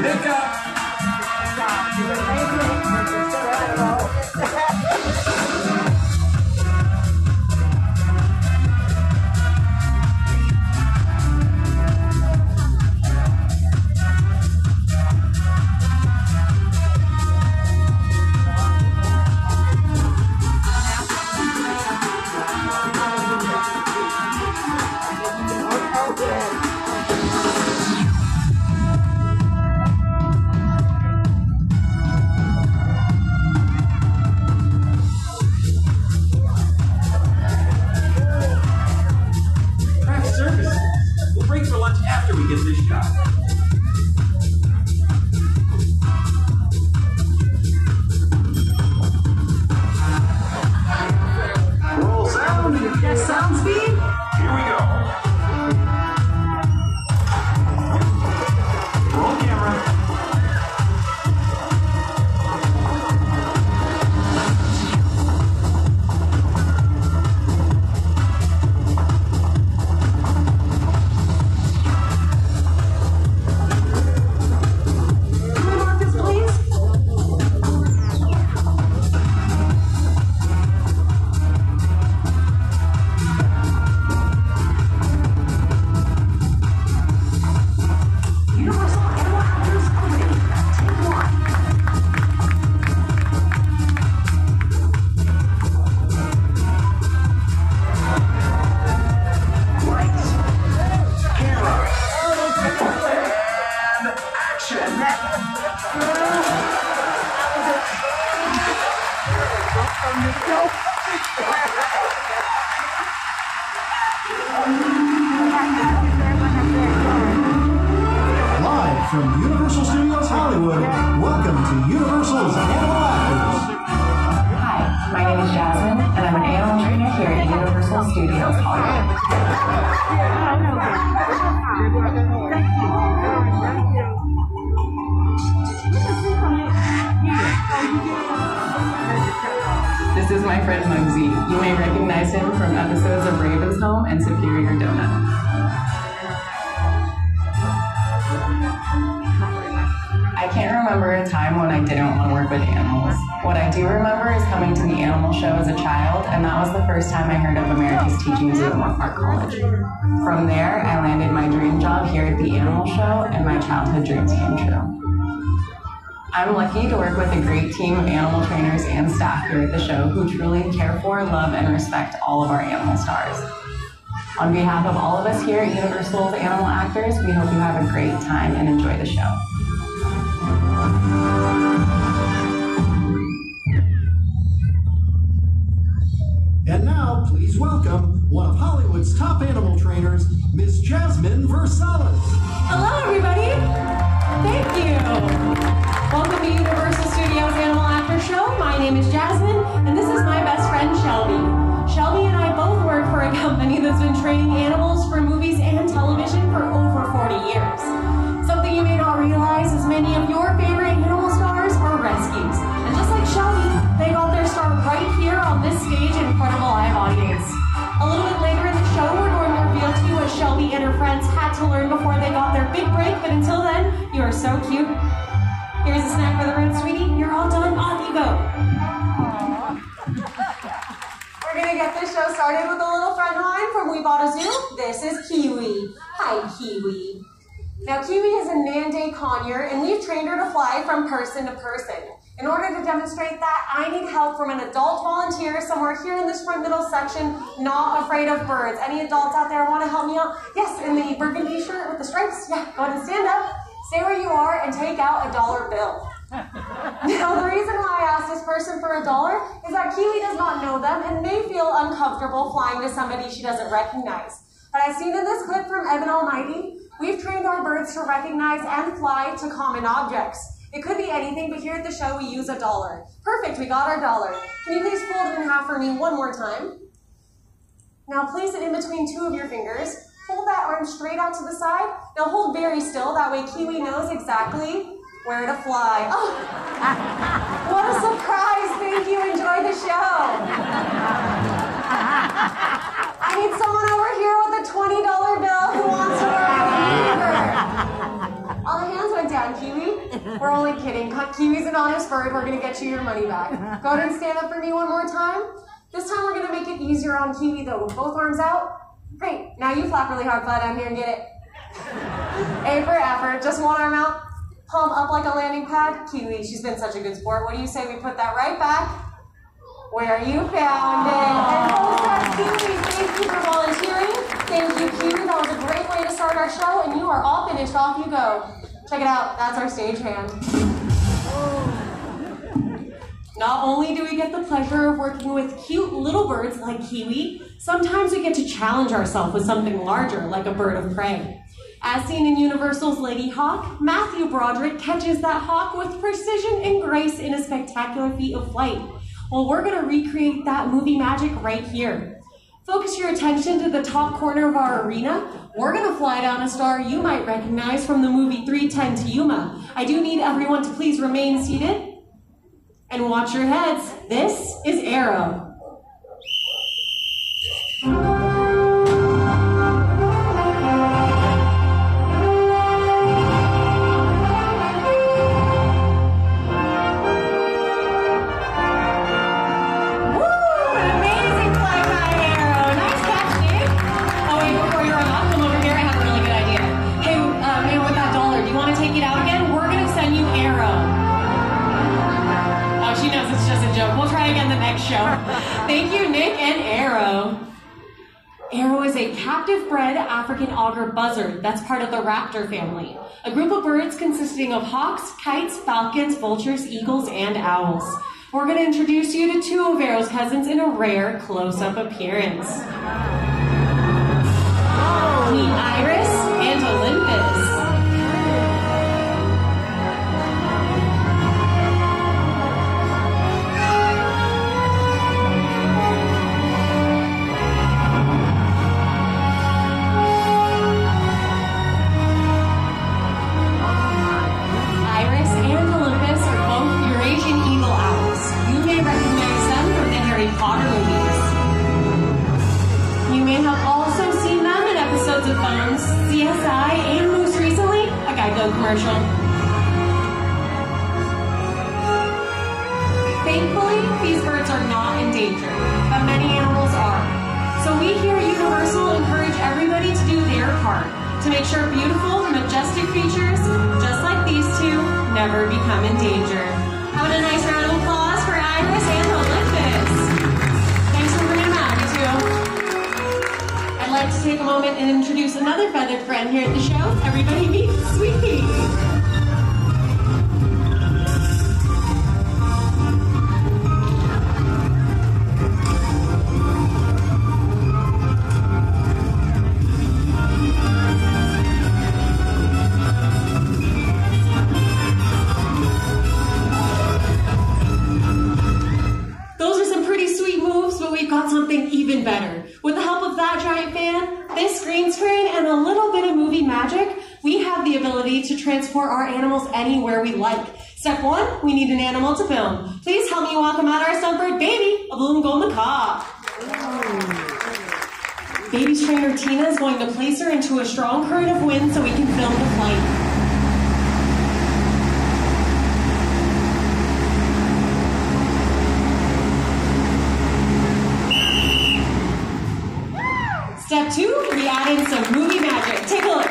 Pick up. This is my friend Muggsy. You may recognize him from episodes of Raven's Home and Superior Donut. I can't remember a time when I didn't want to work with animals. What I do remember is coming to the animal show as a child, and that was the first time I heard of America's Teaching Zoo at Moorpark College. From there, I landed my dream job here at the animal show, and my childhood dreams came true. I'm lucky to work with a great team of animal trainers and staff here at the show who truly care for, love, and respect all of our animal stars. On behalf of all of us here at Universal's Animal Actors, we hope you have a great time and enjoy the show. And now, please welcome one of Hollywood's top animal trainers, Miss Jasmine Versailles. That's been training animals for movies and television for over 40 years. Something you may not realize is many of your favorite animal stars are rescues. And just like Shelby, they got their start right here on this stage in front of a live audience. A little bit later in the show, we're going to reveal to you what Shelby and her friends had to learn before they got their big break, but until then, you are so cute. Here's a snack for the road, sweetie. You're all done. Off you go. We're gonna get this show started with a This is Kiwi. Hi, Kiwi. Now, Kiwi is a Nanday conure, and we've trained her to fly from person to person. In order to demonstrate that, I need help from an adult volunteer somewhere here in this front middle section, not afraid of birds. Any adults out there want to help me out? Yes, in the burgundy shirt with the stripes? Yeah, go ahead and stand up. Stay where you are and take out a dollar bill. Now, the reason why I asked this person for a dollar is that Kiwi does not know them and may feel uncomfortable flying to somebody she doesn't recognize. But I've seen in this clip from Evan Almighty, we've trained our birds to recognize and fly to common objects. It could be anything, but here at the show we use a dollar. Perfect, we got our dollar. Can you please fold it in half for me one more time? Now place it in between two of your fingers. Hold that arm straight out to the side. Now hold very still, that way Kiwi knows exactly where to fly. Oh, what a surprise! Thank you, enjoy the show. I need someone over here with a $20 bill who wants to wear a finger. All the hands went down, Kiwi. We're only kidding. Kiwi's an honest bird. We're gonna get you your money back. Go ahead and stand up for me one more time. This time we're gonna make it easier on Kiwi though. With both arms out. Great. Now you flap really hard. Fly down here and get it. A for effort. Just one arm out. Palm up like a landing pad. Kiwi, she's been such a good sport. What do you say we put that right back where you found it? And that Kiwi, thank you for volunteering. Thank you, Kiwi. That was a great way to start our show, and you are all finished. Off you go. Check it out. That's our stage hand. Not only do we get the pleasure of working with cute little birds like Kiwi, sometimes we get to challenge ourselves with something larger like a bird of prey. As seen in Universal's Ladyhawke, Matthew Broderick catches that hawk with precision and grace in a spectacular feat of flight. Well, we're going to recreate that movie magic right here. Focus your attention to the top corner of our arena. We're going to fly down a star you might recognize from the movie 310 to Yuma. I do need everyone to please remain seated and watch your heads. This is Arrow. Part of the raptor family, a group of birds consisting of hawks, kites, falcons, vultures, eagles, and owls. We're going to introduce you to two of Arrow's cousins in a rare close up appearance. To make sure beautiful, majestic creatures, just like these two, never become endangered. How about a nice round of applause for Iris and Olympus? Thanks for bringing them out, you two. I'd like to take a moment and introduce another feathered friend here at the show. Everybody meet Sweetie. Better. With the help of that giant fan, this green screen, and a little bit of movie magic, we have the ability to transport our animals anywhere we like. Step one, we need an animal to film. Please help me welcome out our sunbird baby, a blue and gold macaw. Baby's trainer Tina is going to place her into a strong current of wind so we can film the flight. Step two, we add in some movie magic. Take a look.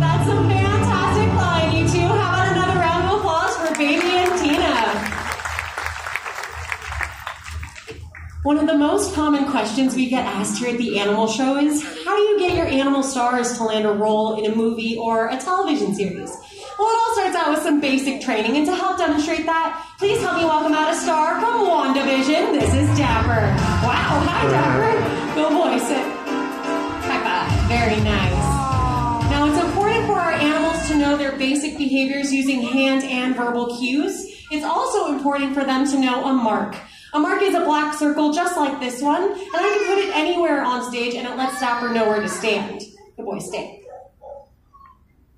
That's some fantastic flying, you two. How about another round of applause for Baby and Tina? One of the most common questions we get asked here at the Animal Show is how do you get your animal stars to land a role in a movie or a television series? Well, it all starts out with some basic training, and to help demonstrate that, please help me welcome out a star from WandaVision. This is Dapper. Wow, hi Dapper. Go boy, sit. High. Very nice. Now, it's important for our animals to know their basic behaviors using hand and verbal cues. It's also important for them to know a mark. A mark is a black circle just like this one, and I can put it anywhere on stage and it lets Dapper know where to stand. Good boy, stay.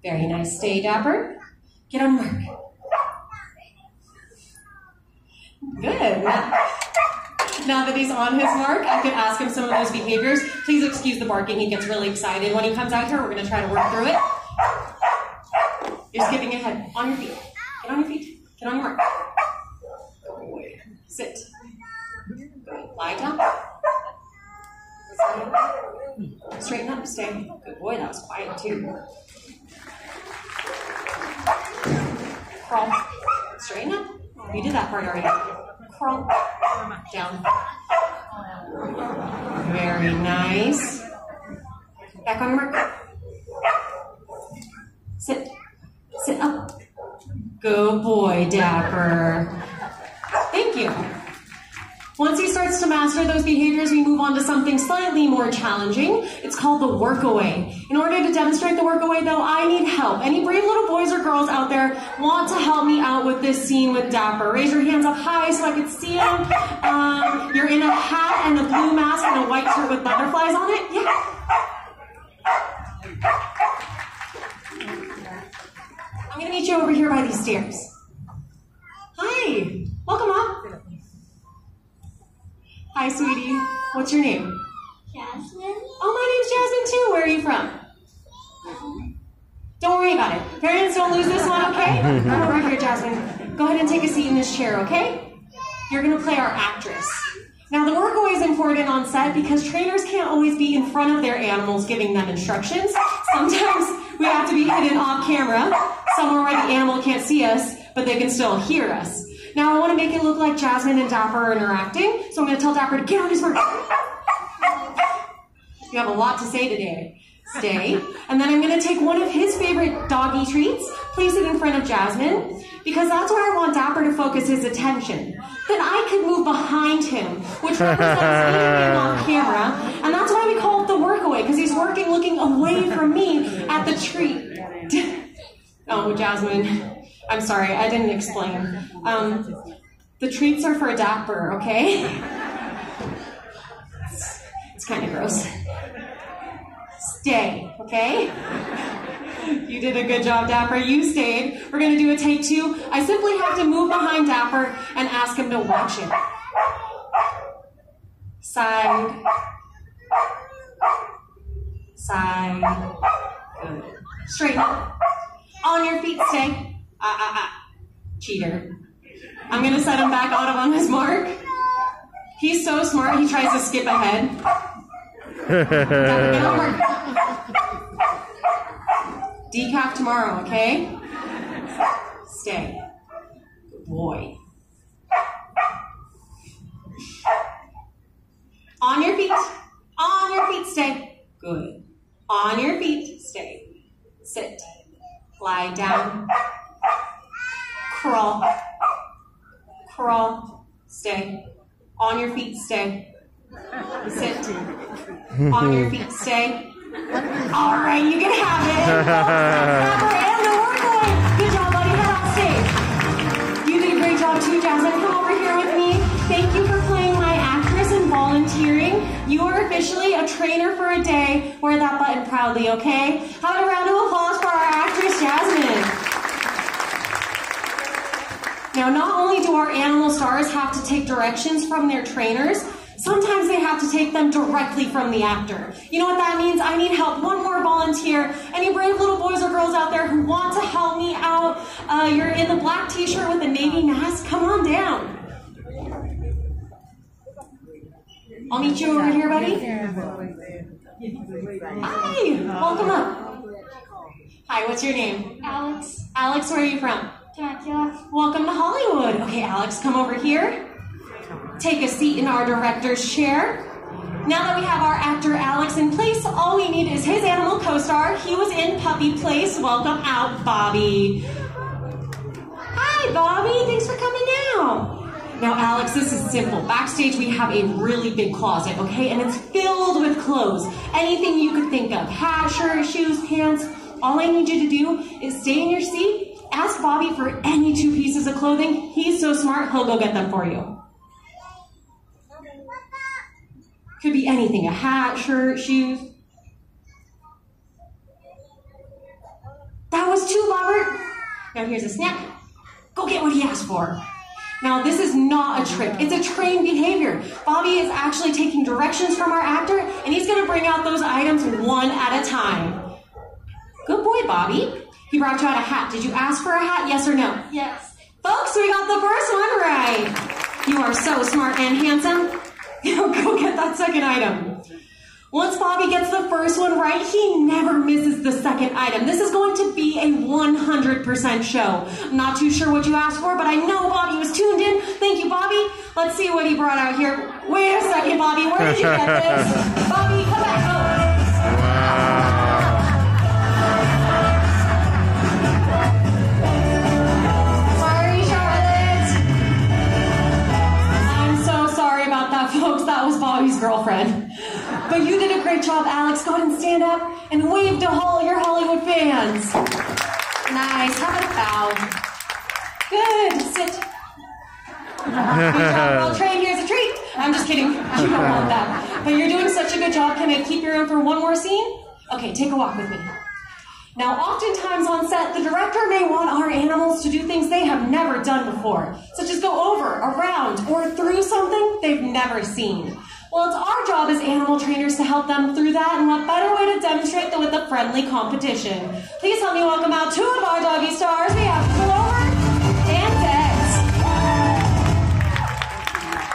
Very nice. Stay, Dapper. Get on mark. Good. Now that he's on his mark, I can ask him some of those behaviors. Please excuse the barking. He gets really excited when he comes out here. We're going to try to work through it. You're skipping ahead. On your feet. Get on your feet. Get on your mark. Good boy. Sit. Good. Lie down. Straighten up. Stay. Good boy. That was quiet too. Crawl. Straighten up. You did that part already. Crawl. Down. Very nice. Back on your mark. Sit. Sit up. Good boy, Dapper. Thank you. Once he starts to master those behaviors, we move on to something slightly more challenging. It's called the workaway. In order to demonstrate the workaway, though, I need help. Any brave little boys or girls out there want to help me out with this scene with Dapper? Raise your hands up high so I can see them. Um, you're in a hat and a blue mask and a white shirt with butterflies on it. Yeah. I'm gonna meet you over here by these stairs. Hi. Welcome up. Hi, sweetie. What's your name? Jasmine. Oh, my name's Jasmine too. Where are you from? Don't worry about it. Parents, don't lose this one, okay? Come over here, Jasmine. Go ahead and take a seat in this chair, okay? You're gonna play our actress. Now, the workaway is important on set because trainers can't always be in front of their animals giving them instructions. Sometimes we have to be hidden off camera, somewhere where the animal can't see us, but they can still hear us. Now, I want to make it look like Jasmine and Dapper are interacting, so I'm going to tell Dapper to get on his work. You have a lot to say today. Stay. And then I'm going to take one of his favorite doggy treats, place it in front of Jasmine, because that's where I want Dapper to focus his attention. Then I could move behind him, which represents me being on camera, and that's why we call it the workaway, because he's working looking away from me at the treat. oh, Jasmine, I'm sorry, I didn't explain. Um, the treats are for Dapper, okay? It's, it's kind of gross. Stay, okay? You did a good job, Dapper. You stayed. We're gonna do a take two. I simply have to move behind Dapper and ask him to watch it. Side. Side. Good. Straighten up. On your feet, stay. Ah, ah, ah. Cheater. I'm gonna set him back out of on his mark. He's so smart, he tries to skip ahead. Dapper, get on mark. Decaf tomorrow, okay? Stay. Good boy. On your feet. On your feet, stay. Good. On your feet, stay. Sit. Lie down. Crawl. Crawl. Stay. On your feet, stay. Sit. On your feet, stay. All right, you can have it. And the workaway. Good job, buddy. Head off stage. You did a great job too, Jasmine. Come over here with me. Thank you for playing my actress and volunteering. You are officially a trainer for a day. Wear that button proudly, okay? Have a round of applause for our actress, Jasmine. Now, not only do our animal stars have to take directions from their trainers, sometimes they have to take them directly from the actor. You know what that means? I need help. One more volunteer. Any brave little boys or girls out there who want to help me out? Uh, you're in the black t shirt with the navy mask. Come on down. I'll meet you over here, buddy. Hi, welcome up. Hi, what's your name? Alex. Alex, where are you from? Welcome to Hollywood. Okay, Alex, come over here. Take a seat in our director's chair. Now that we have our actor Alex in place, all we need is his animal co-star. He was in Puppy Place. Welcome out, Bobby. Hi, Bobby. Thanks for coming out. Now, Alex, this is simple. Backstage, we have a really big closet, okay? And it's filled with clothes. Anything you could think of. Hat, shirt, shoes, pants. All I need you to do is stay in your seat, ask Bobby for any two pieces of clothing. He's so smart, he'll go get them for you. Could be anything, a hat, shirt, shoes. That was two, Robert. Now here's a snack. Go get what he asked for. Now, this is not a trick. It's a trained behavior. Bobby is actually taking directions from our actor, and he's going to bring out those items one at a time. Good boy, Bobby. He brought you out a hat. Did you ask for a hat? Yes or no? Yes. Folks, we got the first one right. You are so smart and handsome. Go get that second item. Once Bobby gets the first one right, he never misses the second item. This is going to be a 100% show. I'm not too sure what you asked for, but I know Bobby was tuned in. Thank you, Bobby. Let's see what he brought out here. Wait a second, Bobby. Where did you get this? Bobby, come back. But you did a great job, Alex. Go ahead and stand up and wave to all your Hollywood fans. Nice. How about a bow? Good. Sit. Well trained. Here's a treat. I'm just kidding. You don't want that. But you're doing such a good job. Can I keep you around for one more scene? Okay, take a walk with me. Now, oftentimes on set, the director may want our animals to do things they have never done before, such as go over, around, or through something they've never seen. Well, it's our job as animal trainers to help them through that, and what better way to demonstrate than with a friendly competition. Please help me welcome out two of our doggy stars. We have Clover and Dex.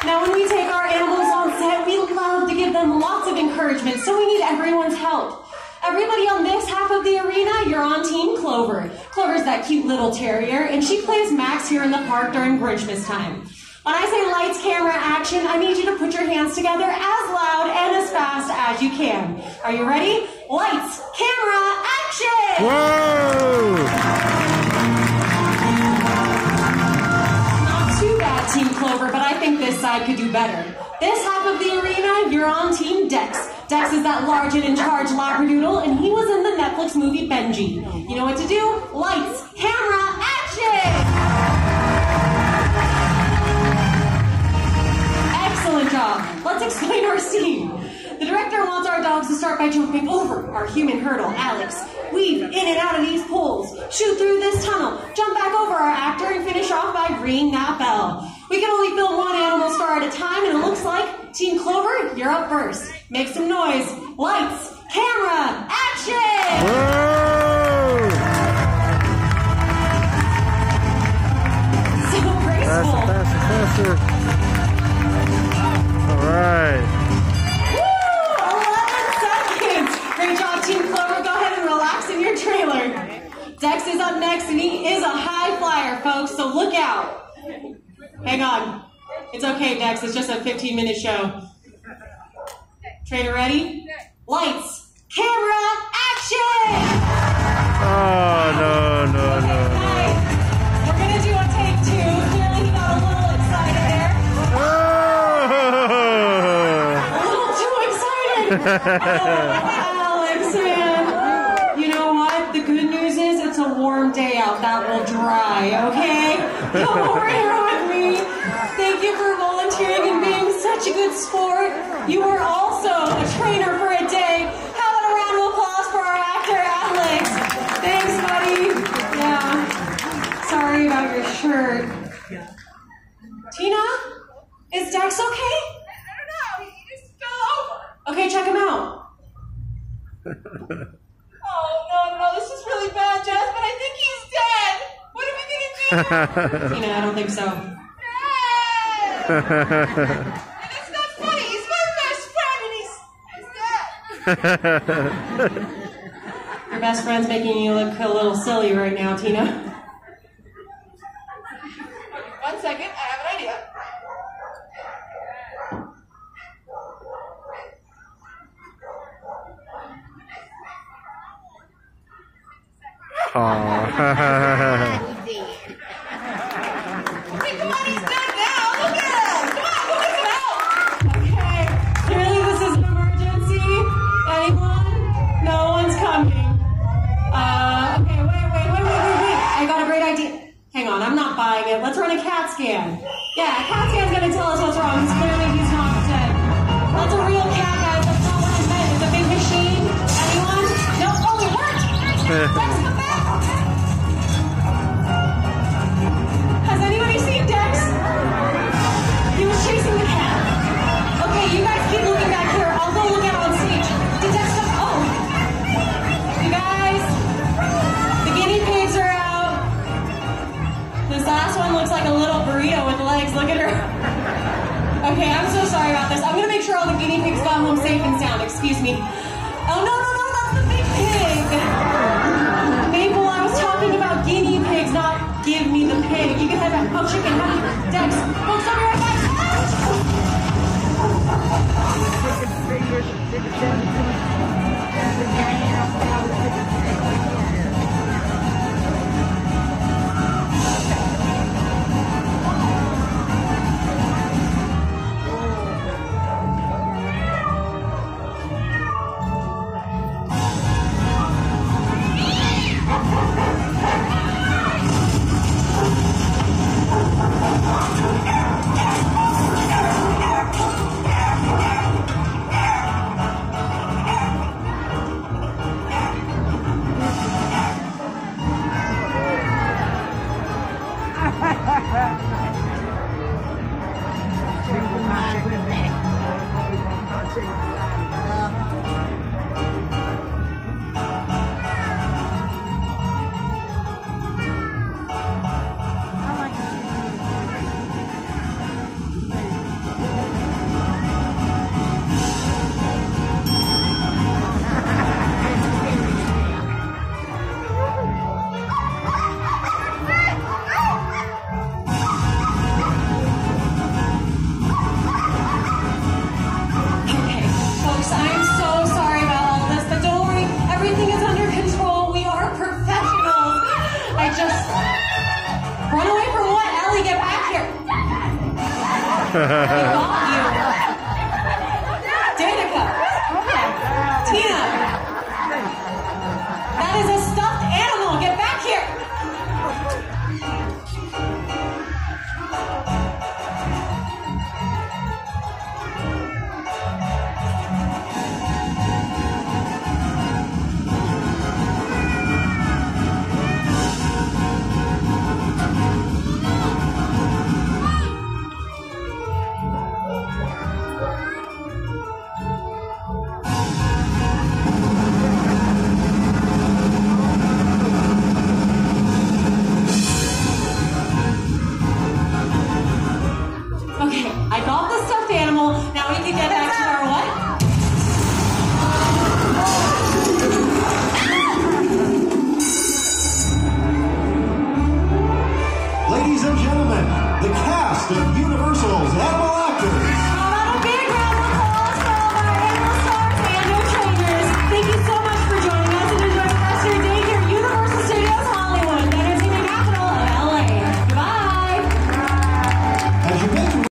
Now, when we take our animals on set, we love to give them lots of encouragement, so we need everyone's help. Everybody on this half of the arena, you're on Team Clover. Clover's that cute little terrier, and she plays Max here in the park during Grinchmas time. When I say lights, camera, action, I need you to put your hands together as loud and as fast as you can. Are you ready? Lights, camera, action! Whoa! Not too bad, Team Clover, but I think this side could do better. This half of the arena, you're on Team Dex. Dex is that large and in charge labradoodle, and he was in the Netflix movie Benji. You know what to do? Lights, camera, Let's explain our scene. The director wants our dogs to start by jumping over our human hurdle, Alex. Weave in and out of these poles, shoot through this tunnel, jump back over our actor, and finish off by ringing that bell. We can only film one animal star at a time, and it looks like Team Clover, you're up first. Make some noise. Lights, camera, action! Whoa! So graceful. Faster, faster, faster. Right. Woo! 11 seconds. Great job, Team Clover. Go ahead and relax in your trailer. Dex is up next, and he is a high flyer, folks, so look out. Hang on. It's okay, Dex. It's just a 15 minute show. Trainer ready? Lights, camera, action! Oh, no, Oh, Alex, man. You know what? The good news is it's a warm day out. That will dry, okay? Come over here with me. Thank you for volunteering and being such a good sport. You were also a trainer for a day. How about a round of applause for our actor, Alex? Thanks, buddy. Yeah. Sorry about your shirt. Tina? Is Dex okay? I don't know. He just fell over. Okay, check him out. Oh no, no, this is really bad, Jess. But I think he's dead. What are we? Tina, I don't think so. Dad! And it's not funny. He's my best friend, and he's he's dead. Your best friend's making you look a little silly right now, Tina. One second, I have an idea. Oh. Let's run a CAT scan. Yeah, CAT scan's gonna tell us what's wrong. 'cause Clearly he's not dead. That's a real cat, guys. That's not what I meant. It's a big machine. Anyone? No. Oh, it worked. Okay, I'm so sorry about this. I'm gonna make sure all the guinea pigs got home safe and sound. Excuse me. Oh, no, no, no, that's the big pig. Maple, I was talking about guinea pigs, not give me the pig. You can have that. Oh, chicken, have. Dex, folks, I'll be right back. Bye.